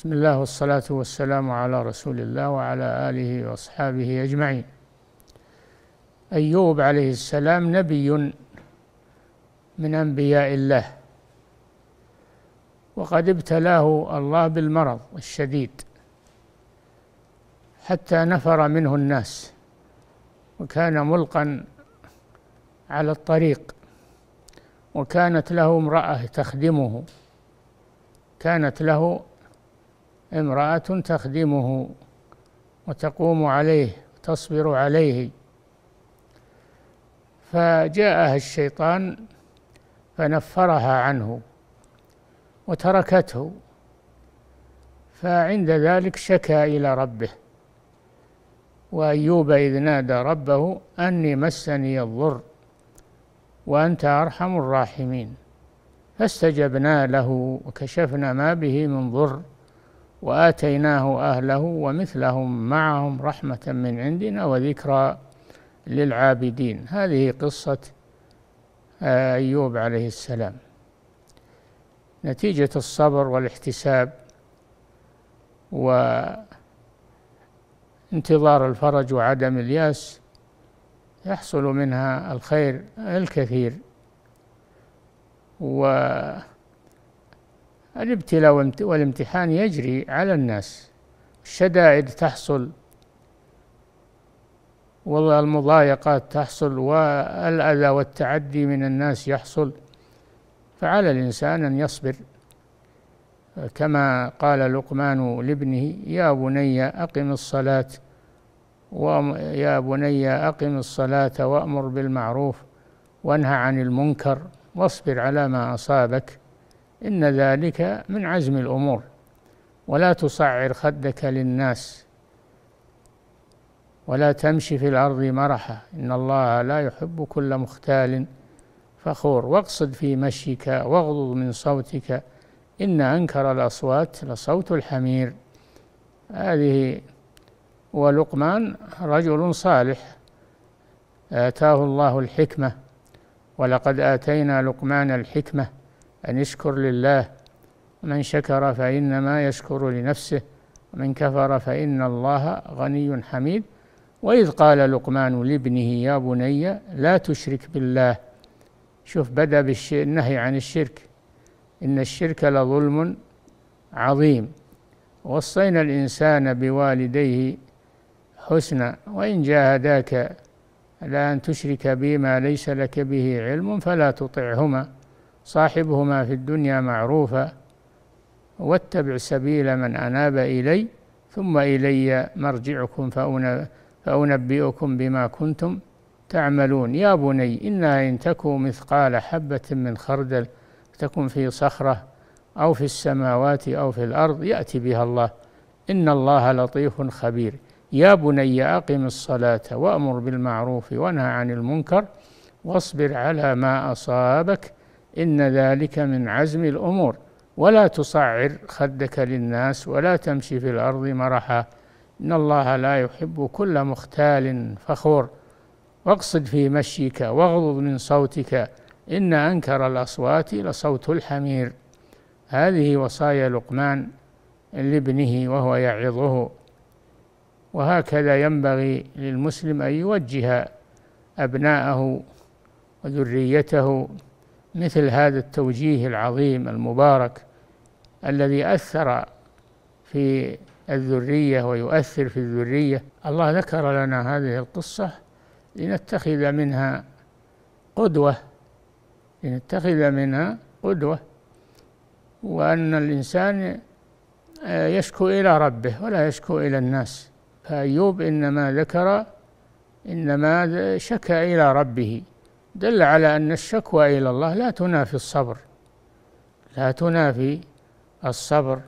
بسم الله والصلاة والسلام على رسول الله وعلى آله وأصحابه أجمعين. أيوب عليه السلام نبي من أنبياء الله. وقد ابتلاه الله بالمرض الشديد حتى نفر منه الناس وكان ملقا على الطريق وكانت له امرأة تخدمه. كانت له امرأة تخدمه وتقوم عليه تصبر عليه. فجاءها الشيطان فنفرها عنه وتركته. فعند ذلك شكا إلى ربه. وأيوب إذ نادى ربه أني مسني الضر وأنت أرحم الراحمين. فاستجبنا له وكشفنا ما به من ضر. وآتيناه أهله ومثلهم معهم رحمة من عندنا وذكرى للعابدين. هذه قصة آه، أيوب عليه السلام. نتيجة الصبر والاحتساب وانتظار الفرج وعدم اليأس يحصل منها الخير الكثير. والابتلاء والامتحان يجري على الناس. الشدائد تحصل. والمضايقات تحصل والأذى والتعدي من الناس يحصل. فعلى الإنسان أن يصبر. كما قال لقمان لابنه يا بني أقم الصلاة يا بني أقم الصلاة وأمر بالمعروف وانهى عن المنكر واصبر على ما أصابك إن ذلك من عزم الأمور. ولا تصعر خدك للناس. ولا تمشي في الأرض مرحا. إن الله لا يحب كل مختال فخور. واقصد في مشيك واغضض من صوتك. إن أنكر الأصوات لصوت الحمير. هذه ولقمان رجل صالح. آتاه الله الحكمة. ولقد آتينا لقمان الحكمة. أن يشكر لله. من شكر فإنما يشكر لنفسه. ومن كفر فإن الله غني حميد. وإذ قال لقمان لابنه يا بني لا تشرك بالله. شوف بدأ بالنهي عن الشرك. إن الشرك لظلم عظيم. وصينا الإنسان بوالديه حسنا. وإن جاهداك على أن تشرك بي ما ليس لك به علم فلا تطعهما. صاحبهما في الدنيا معروفا واتبع سبيل من أناب إلي ثم إلي مرجعكم فأنبئكم بما كنتم تعملون. يا بني إنها إن تكو مثقال حبة من خردل تكن في صخرة أو في السماوات أو في الأرض يأتي بها الله. إن الله لطيف خبير. يا بني أقم الصلاة وأمر بالمعروف وانهى عن المنكر واصبر على ما أصابك إن ذلك من عزم الأمور. ولا تصعر خدك للناس ولا تمشي في الأرض مرحا. إن الله لا يحب كل مختال فخور. واقصد في مشيك واغضض من صوتك. إن أنكر الأصوات لصوت الحمير. هذه وصايا لقمان لابنه وهو يعظه. وهكذا ينبغي للمسلم أن يوجه أبناءه وذريته مثل هذا التوجيه العظيم المبارك الذي أثر في الذرية ويؤثر في الذرية. الله ذكر لنا هذه القصة لنتخذ منها قدوة لنتخذ منها قدوة وأن الإنسان يشكو إلى ربه ولا يشكو إلى الناس. فأيوب إنما ذكر إنما شكى إلى ربه. دل على أن الشكوى إلى الله لا تنافي الصبر لا تنافي الصبر.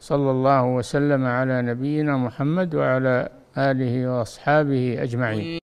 صلى الله وسلم على نبينا محمد وعلى آله وأصحابه أجمعين.